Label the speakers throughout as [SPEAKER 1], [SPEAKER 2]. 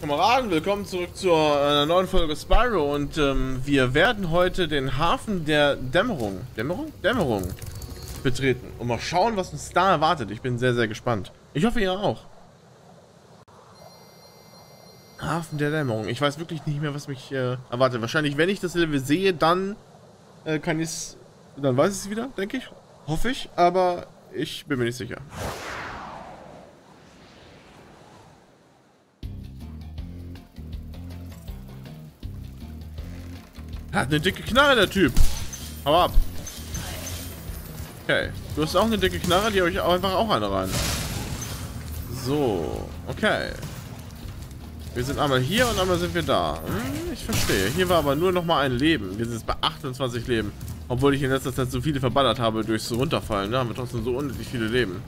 [SPEAKER 1] Kameraden, willkommen zurück zur äh, neuen Folge Spyro und ähm, wir werden heute den Hafen der Dämmerung, Dämmerung? Dämmerung betreten und mal schauen, was uns da erwartet. Ich bin sehr, sehr gespannt. Ich hoffe, ihr auch. Hafen der Dämmerung. Ich weiß wirklich nicht mehr, was mich äh, erwartet. Wahrscheinlich, wenn ich das Level sehe, dann äh, kann ich es, dann weiß ich es wieder, denke ich. Hoffe ich, aber ich bin mir nicht sicher. Hat eine dicke Knarre, der Typ. Hau ab. Okay. Du hast auch eine dicke Knarre, die habe ich einfach auch eine rein. So. Okay. Wir sind einmal hier und einmal sind wir da. Hm, ich verstehe. Hier war aber nur noch mal ein Leben. Wir sind jetzt bei 28 Leben. Obwohl ich in letzter Zeit so viele verballert habe durchs Runterfallen. Da ne? haben wir trotzdem so unendlich viele Leben.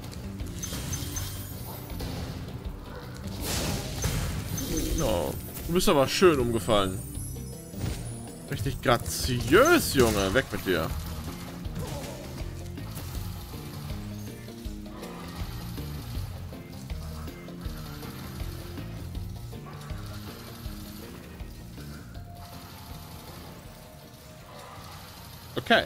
[SPEAKER 1] Ja, du bist aber schön umgefallen. Richtig graziös, Junge. Weg mit dir. Okay.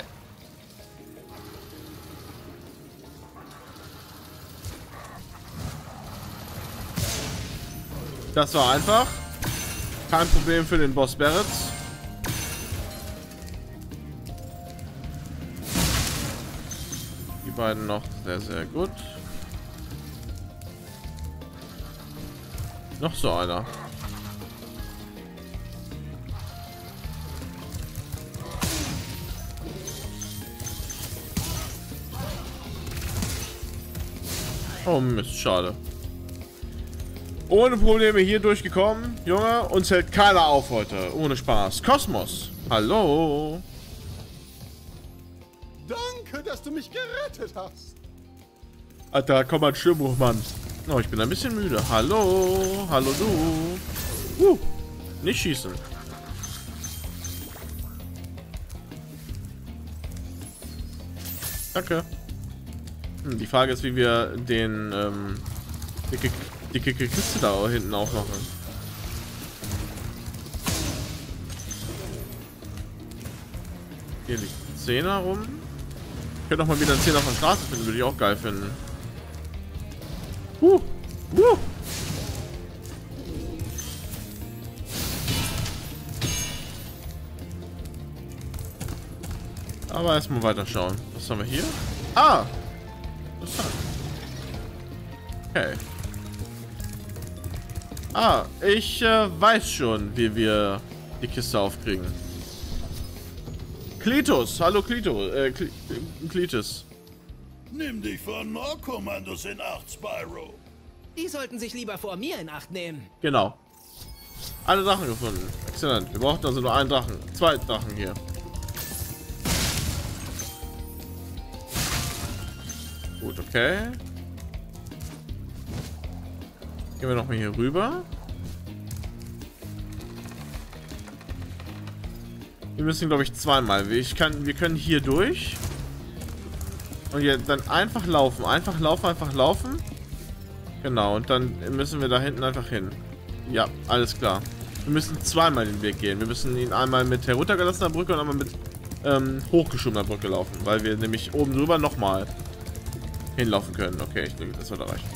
[SPEAKER 1] Das war einfach. Kein Problem für den Boss Barretts. Beiden noch sehr, sehr gut. Noch so einer. Oh Mist, schade. Ohne Probleme hier durchgekommen. Junge, uns hält keiner auf heute. Ohne Spaß. Kosmos. Hallo.
[SPEAKER 2] Danke, dass du mich gerettet hast.
[SPEAKER 1] Alter, komm mal, Stimmbruch, Mann. Oh, ich bin ein bisschen müde. Hallo. Hallo, du. Uh, nicht schießen. Danke. Hm, die Frage ist, wie wir den ähm, dicke, dicke Kiste da hinten aufmachen. Hier liegt ein Zehner rum. Könnte auch mal wieder einen Zehner auf der Straße finden, würde ich auch geil finden. Uh, uh. Aber erstmal weiter schauen. Was haben wir hier? Ah! Okay. Ah, ich äh, weiß schon, wie wir die Kiste aufkriegen. Klitus, hallo Klito, äh, Klitus.
[SPEAKER 3] Nimm dich von Mordkommandos in Acht, Spyro.
[SPEAKER 4] Die sollten sich lieber vor mir in Acht nehmen.
[SPEAKER 1] Genau. Alle Drachen gefunden. Exzellent. Wir brauchen also nur einen Drachen. Zwei Drachen hier. Gut, okay. Gehen wir noch mal hier rüber. Wir müssen, glaube ich, zweimal. Ich kann, wir können hier durch. Und jetzt dann einfach laufen. Einfach laufen, einfach laufen. Genau, und dann müssen wir da hinten einfach hin. Ja, alles klar. Wir müssen zweimal den Weg gehen. Wir müssen ihn einmal mit heruntergelassener Brücke und einmal mit ähm, hochgeschobener Brücke laufen. Weil wir nämlich oben drüber nochmal hinlaufen können. Okay, ich denke, das wird erreichen.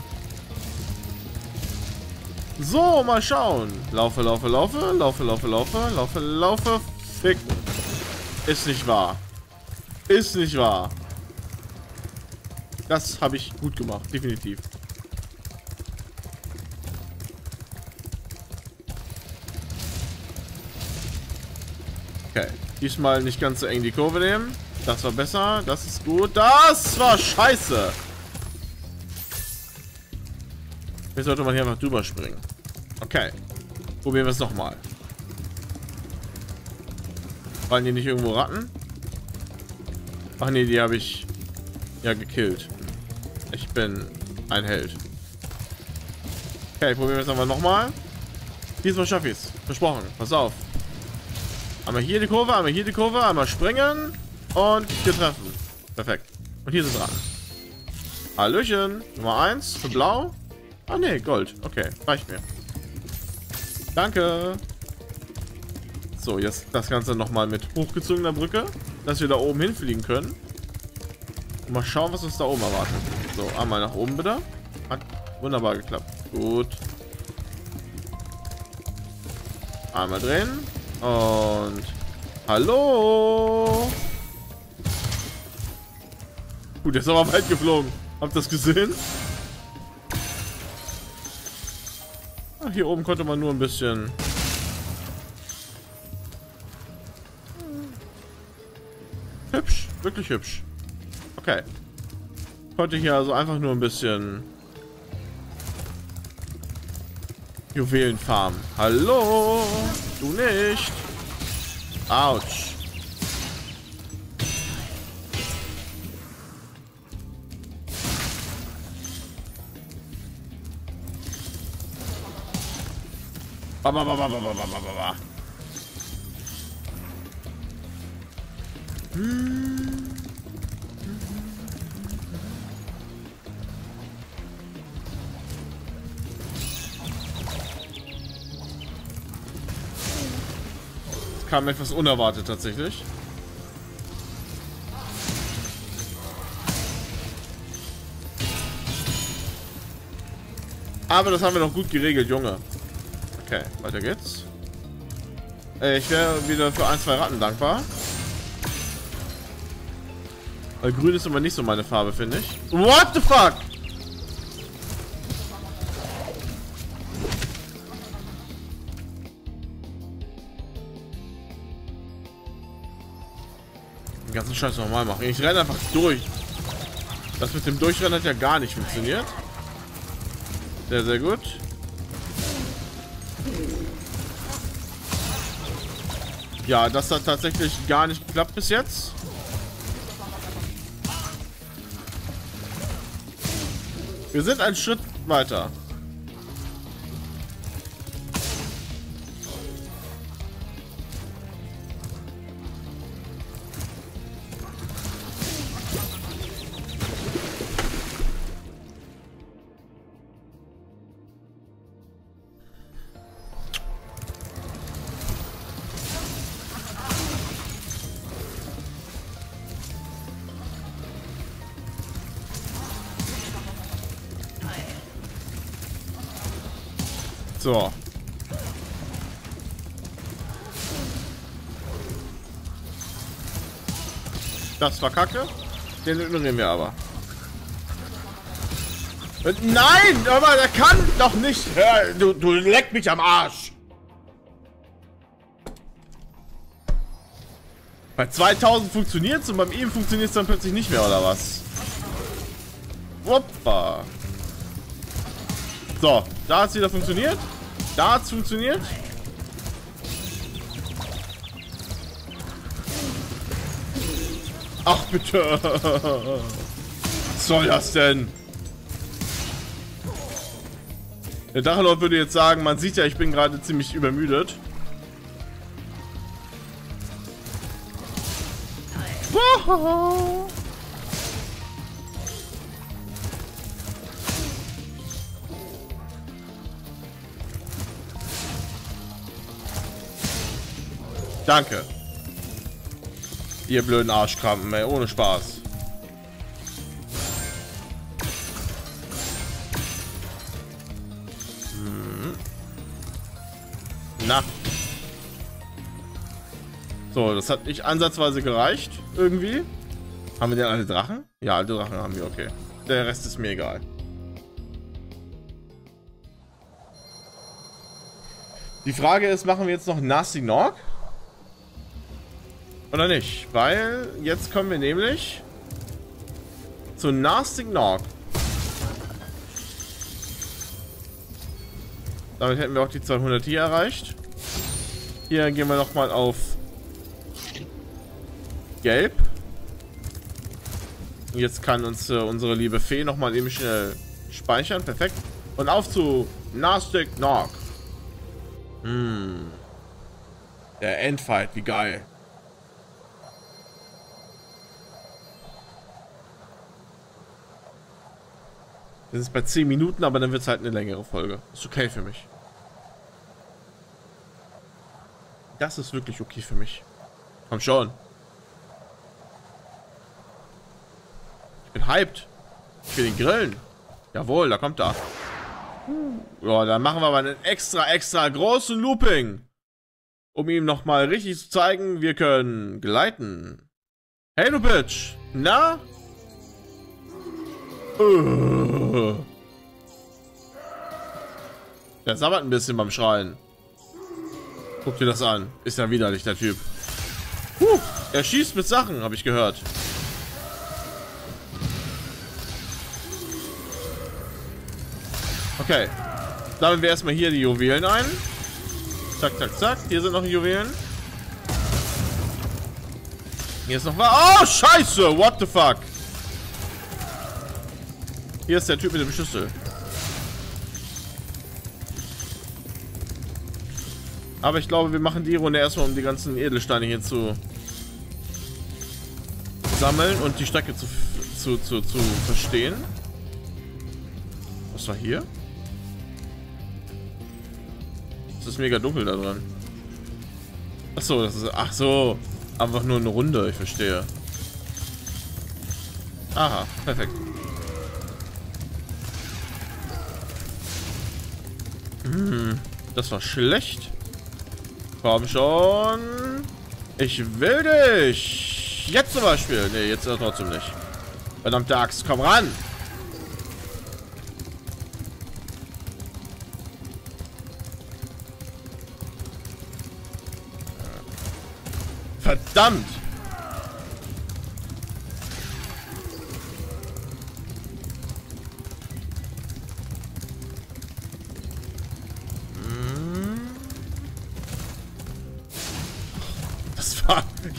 [SPEAKER 1] So, mal schauen. Laufe, laufe, laufe, laufe, laufe, laufe, laufe, laufe. Ficken. Ist nicht wahr. Ist nicht wahr. Das habe ich gut gemacht, definitiv. Okay, diesmal nicht ganz so eng die Kurve nehmen. Das war besser, das ist gut. Das war scheiße. Jetzt sollte man hier einfach drüber springen. Okay. Probieren wir es nochmal. Fallen die nicht irgendwo Ratten? Ach nee, die habe ich ja gekillt. Ich bin ein Held. Okay, probieren wir es aber nochmal. Diesmal schaffe ich es. Versprochen. Pass auf. Einmal hier die Kurve, einmal hier die Kurve, einmal springen und getreffen. Perfekt. Und hier sind Ratten. Hallöchen. Nummer 1 für blau. Ah ne, Gold. Okay, reicht mir. Danke. So, jetzt das Ganze nochmal mit hochgezogener Brücke, dass wir da oben hinfliegen können. Und mal schauen, was uns da oben erwartet. So, einmal nach oben bitte. Hat wunderbar geklappt. Gut. Einmal drehen. Und... Hallo! Gut, jetzt ist aber weit geflogen. Habt ihr das gesehen? Ach, hier oben konnte man nur ein bisschen... wirklich hübsch. Okay. Konnte hier also einfach nur ein bisschen... Juwelen farmen. Hallo! Du nicht! Autsch. Ba, ba, ba, ba, ba, ba, ba, ba, Das kam etwas unerwartet tatsächlich. Aber das haben wir noch gut geregelt, Junge. Okay, weiter geht's. Äh, ich wäre wieder für ein, zwei Ratten dankbar. Weil grün ist immer nicht so meine Farbe, finde ich. What the fuck? Den ganzen Scheiß nochmal machen. Ich renne einfach durch. Das mit dem Durchrennen hat ja gar nicht funktioniert. Sehr, sehr gut. Ja, das hat tatsächlich gar nicht geklappt bis jetzt. Wir sind einen Schritt weiter. Das war kacke. Den ignorieren wir aber. Nein, aber der kann doch nicht. Du, du leck mich am Arsch. Bei 2000 funktioniert es und beim ihm funktioniert es dann plötzlich nicht mehr, oder was? Wuppa. So, da hat es wieder funktioniert. Da hat es funktioniert. Ach bitte. Was soll das denn? Der Dachelord würde jetzt sagen, man sieht ja, ich bin gerade ziemlich übermüdet. Wow. Danke. Ihr blöden Arschkrampen, ey. Ohne Spaß. Hm. Na. So, das hat nicht ansatzweise gereicht. Irgendwie. Haben wir denn alle Drachen? Ja, alle Drachen haben wir, okay. Der Rest ist mir egal. Die Frage ist, machen wir jetzt noch Nasty Nog? Oder nicht? Weil jetzt kommen wir nämlich zu Nasty Nog. Damit hätten wir auch die 200 hier erreicht. Hier gehen wir nochmal auf Gelb. Jetzt kann uns äh, unsere liebe Fee nochmal eben schnell speichern. Perfekt. Und auf zu Nasty Nog. Hm. Der Endfight, wie geil. Das ist bei 10 Minuten, aber dann wird es halt eine längere Folge. Ist okay für mich. Das ist wirklich okay für mich. Komm schon. Ich bin hyped. Ich will den grillen. Jawohl, da kommt er. Ja, dann machen wir mal einen extra, extra großen Looping. Um ihm nochmal richtig zu zeigen, wir können gleiten. Hey, du Bitch. Na? Uh. Der sabbert ein bisschen beim Schreien. Guck dir das an. Ist ja widerlich, der Typ. Puh, er schießt mit Sachen, habe ich gehört. Okay. Sammeln wir erstmal hier die Juwelen ein. Zack, zack, zack. Hier sind noch Juwelen. Hier ist noch was. Oh, scheiße. What the fuck? Hier ist der Typ mit dem Schlüssel. Aber ich glaube, wir machen die Runde erstmal, um die ganzen Edelsteine hier zu sammeln und die Strecke zu, zu, zu, zu verstehen. Was war hier? Es ist mega dunkel da dran. Ach so, das ist... Ach so. Einfach nur eine Runde, ich verstehe. Aha, perfekt. Hm, das war schlecht. Komm schon. Ich will dich. Jetzt zum Beispiel. Ne, jetzt trotzdem nicht. Verdammte Axt, komm ran. Verdammt.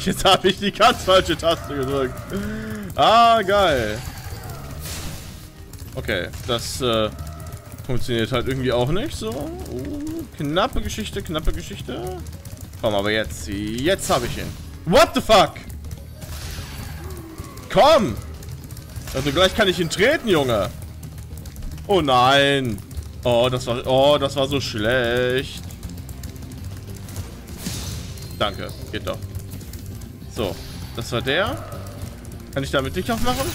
[SPEAKER 1] Jetzt habe ich die ganz falsche Taste gedrückt. Ah, geil. Okay, das äh, funktioniert halt irgendwie auch nicht so. Uh, knappe Geschichte, knappe Geschichte. Komm, aber jetzt, jetzt habe ich ihn. What the fuck? Komm! Also gleich kann ich ihn treten, Junge. Oh nein. Oh, das war, oh, das war so schlecht. Danke, geht doch. So, das war der. Kann ich damit dich aufmachen?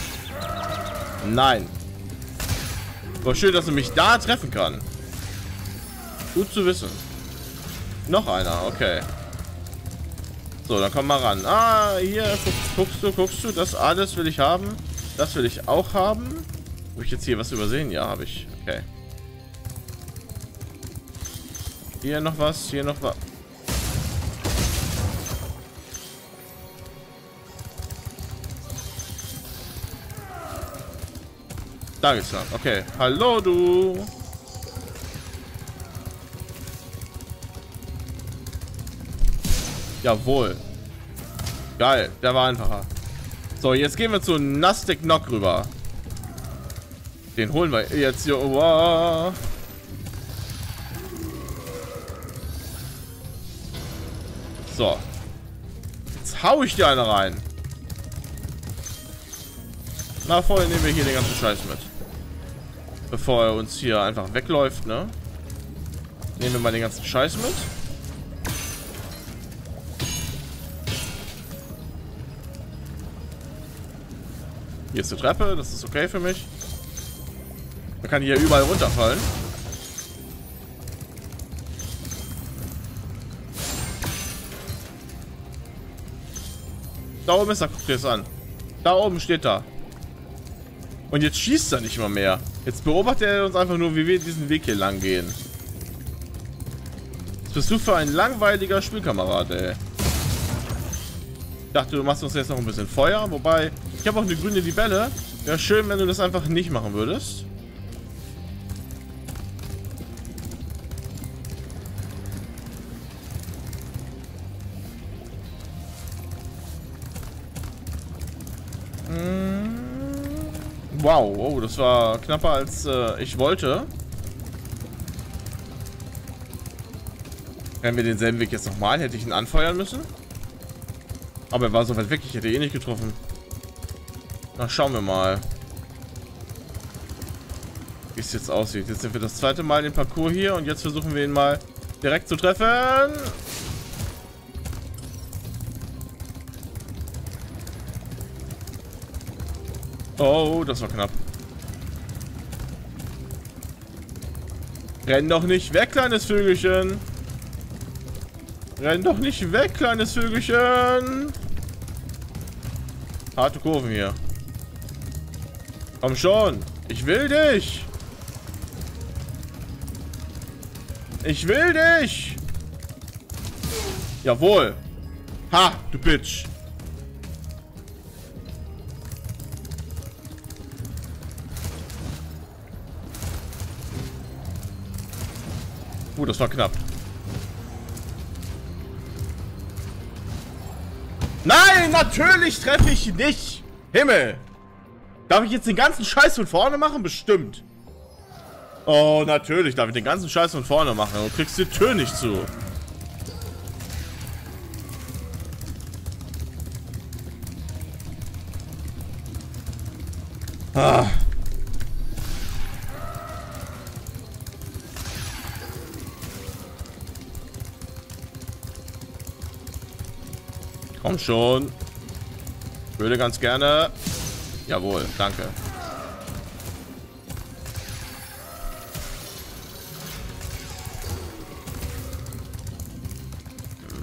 [SPEAKER 1] Nein. War schön, dass er mich da treffen kann. Gut zu wissen. Noch einer, okay. So, dann komm mal ran. Ah, hier, guckst, guckst du, guckst du. Das alles will ich haben. Das will ich auch haben. Habe ich jetzt hier was übersehen? Ja, habe ich. Okay. Hier noch was, hier noch was. Da geht's lang. Okay. Hallo, du. Jawohl. Geil. Der war einfacher. So, jetzt gehen wir zu Nastic Knock rüber. Den holen wir jetzt hier. Wow. So. Jetzt hau ich dir eine rein. Na, vorher nehmen wir hier den ganzen Scheiß mit. Bevor er uns hier einfach wegläuft, ne? Nehmen wir mal den ganzen Scheiß mit. Hier ist die Treppe, das ist okay für mich. Man kann hier überall runterfallen. Da oben ist er, guck dir das an. Da oben steht da. Und jetzt schießt er nicht mal mehr. Jetzt beobachtet er uns einfach nur, wie wir diesen Weg hier lang gehen. Was bist du für ein langweiliger Spielkamerad, ey. Ich dachte, du machst uns jetzt noch ein bisschen Feuer. Wobei, ich habe auch eine grüne Libelle. Wäre schön, wenn du das einfach nicht machen würdest. Das war knapper als äh, ich wollte. Wären wir denselben Weg jetzt nochmal? Hätte ich ihn anfeuern müssen? Aber er war so weit weg, ich hätte ihn eh nicht getroffen. Na, schauen wir mal. Wie es jetzt aussieht. Jetzt sind wir das zweite Mal im Parcours hier und jetzt versuchen wir ihn mal direkt zu treffen. Oh, das war knapp. Renn doch nicht weg, kleines Vögelchen. Renn doch nicht weg, kleines Vögelchen. Harte Kurven hier. Komm schon. Ich will dich. Ich will dich. Jawohl. Ha, du Bitch. Uh, das war knapp. Nein, natürlich treffe ich nicht. Himmel. Darf ich jetzt den ganzen Scheiß von vorne machen? Bestimmt. Oh, natürlich darf ich den ganzen Scheiß von vorne machen. Du kriegst die Tür nicht zu. Komm schon. Würde ganz gerne. Jawohl, danke.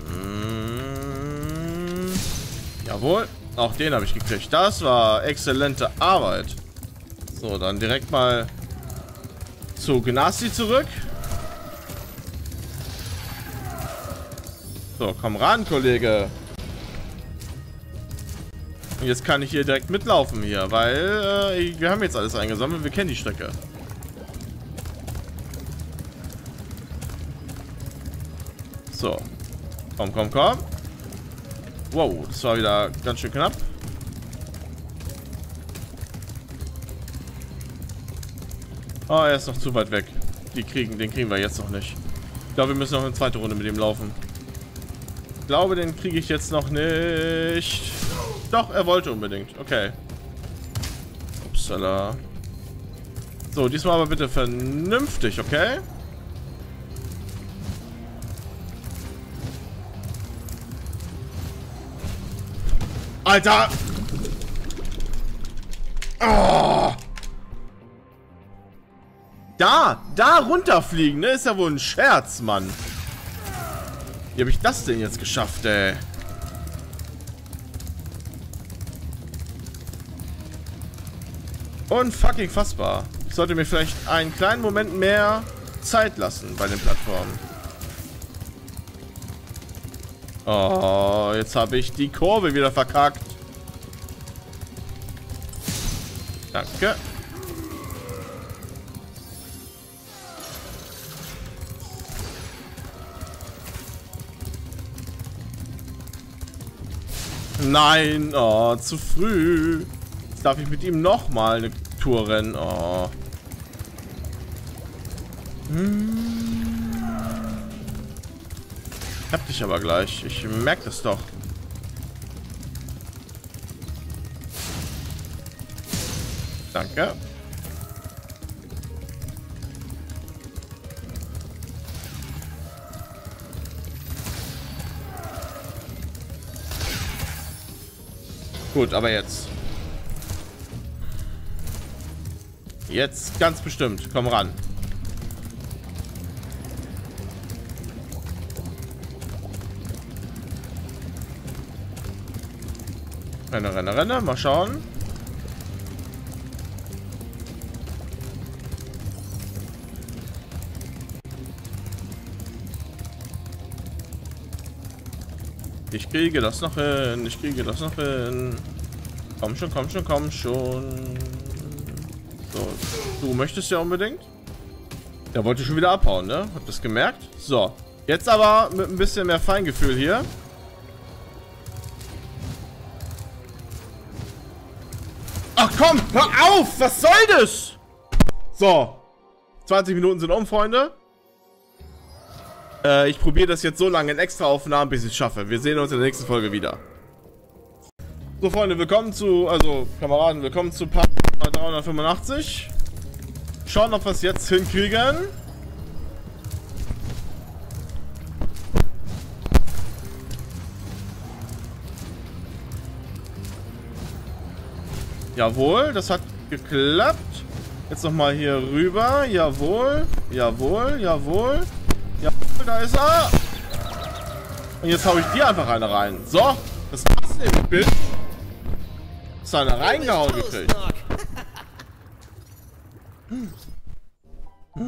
[SPEAKER 1] Mm, jawohl. Auch den habe ich gekriegt. Das war exzellente Arbeit. So, dann direkt mal zu Gnasti zurück. So, komm ran, Kollege. Und jetzt kann ich hier direkt mitlaufen hier, weil äh, wir haben jetzt alles eingesammelt. Wir kennen die Strecke. So. Komm, komm, komm. Wow, das war wieder ganz schön knapp. Oh, er ist noch zu weit weg. Die kriegen, den kriegen wir jetzt noch nicht. Ich glaube, wir müssen noch eine zweite Runde mit ihm laufen. Ich glaube, den kriege ich jetzt noch nicht. Doch, er wollte unbedingt. Okay. Upsala. So, diesmal aber bitte vernünftig, okay? Alter! Oh! Da! Da runterfliegen, ne? Ist ja wohl ein Scherz, Mann. Wie habe ich das denn jetzt geschafft, ey? Unfucking fassbar. Ich sollte mir vielleicht einen kleinen Moment mehr Zeit lassen bei den Plattformen. Oh, jetzt habe ich die Kurve wieder verkackt. Danke. Nein, oh, zu früh. Jetzt darf ich mit ihm nochmal eine Tour rennen. Oh. Hm. Hab dich aber gleich. Ich merke das doch. Danke. Gut, aber jetzt. Jetzt ganz bestimmt. Komm ran. Renne, renne, renne. Mal schauen. Ich kriege das noch hin. Ich kriege das noch hin. Komm schon, komm schon, komm schon. Du möchtest ja unbedingt. Der wollte schon wieder abhauen, ne? Habt das gemerkt? So. Jetzt aber mit ein bisschen mehr Feingefühl hier. Ach komm, hör auf! Was soll das? So. 20 Minuten sind um, Freunde. Äh, ich probiere das jetzt so lange in extra Aufnahmen, bis ich es schaffe. Wir sehen uns in der nächsten Folge wieder. So, Freunde, willkommen zu, also Kameraden, willkommen zu Part 385. Schauen, ob wir es jetzt hinkriegen. Jawohl, das hat geklappt. Jetzt nochmal hier rüber. Jawohl, jawohl, jawohl. Jawohl, da ist er. Und jetzt hau ich dir einfach eine rein. So, machst du denn, Bitch? Ist eine reingehauen gekriegt. Hm.
[SPEAKER 4] Es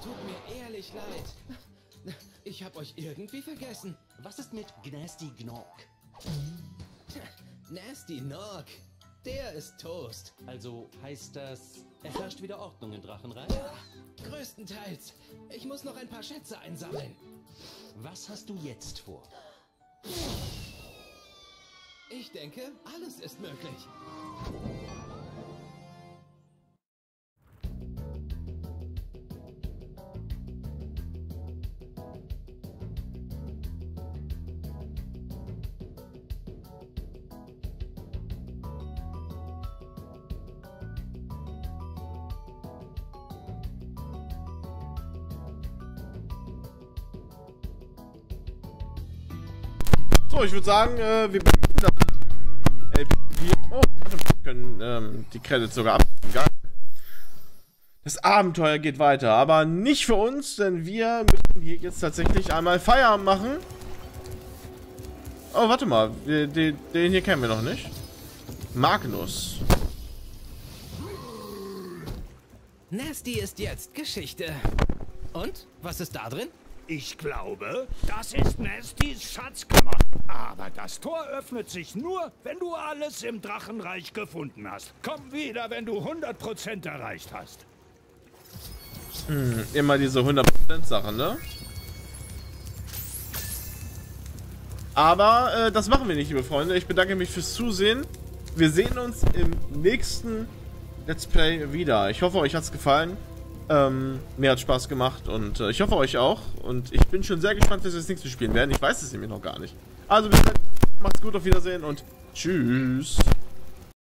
[SPEAKER 4] tut mir ehrlich leid. Ich hab euch irgendwie vergessen.
[SPEAKER 5] Was ist mit Gnasty Gnork?
[SPEAKER 4] Nasty Nog. Der ist Toast.
[SPEAKER 5] Also heißt das, er herrscht wieder Ordnung in Drachenreich?
[SPEAKER 4] Größtenteils. Ich muss noch ein paar Schätze einsammeln.
[SPEAKER 5] Was hast du jetzt vor?
[SPEAKER 4] Ich denke, alles ist möglich.
[SPEAKER 1] So, ich würde sagen, äh, wir beenden das LP hier. Oh, warte, wir können ähm, die Credits sogar. Geil. Das Abenteuer geht weiter, aber nicht für uns, denn wir müssen hier jetzt tatsächlich einmal Feierabend machen. Oh, warte mal, den, den, den hier kennen wir noch nicht. Magnus.
[SPEAKER 4] Nasty ist jetzt Geschichte. Und? Was ist da drin?
[SPEAKER 6] Ich glaube, das ist Nastys Schatzkammer. Aber das Tor öffnet sich nur, wenn du alles im Drachenreich gefunden hast. Komm wieder, wenn du 100% erreicht hast.
[SPEAKER 1] Immer diese 100% Sache, ne? Aber äh, das machen wir nicht, liebe Freunde. Ich bedanke mich fürs Zusehen. Wir sehen uns im nächsten Let's Play wieder. Ich hoffe, euch hat's gefallen. Ähm, mir hat Spaß gemacht und äh, ich hoffe euch auch. Und ich bin schon sehr gespannt, was wir das nächste spielen werden. Ich weiß es nämlich noch gar nicht. Also bis dann. Macht's gut, auf Wiedersehen und tschüss.